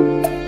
you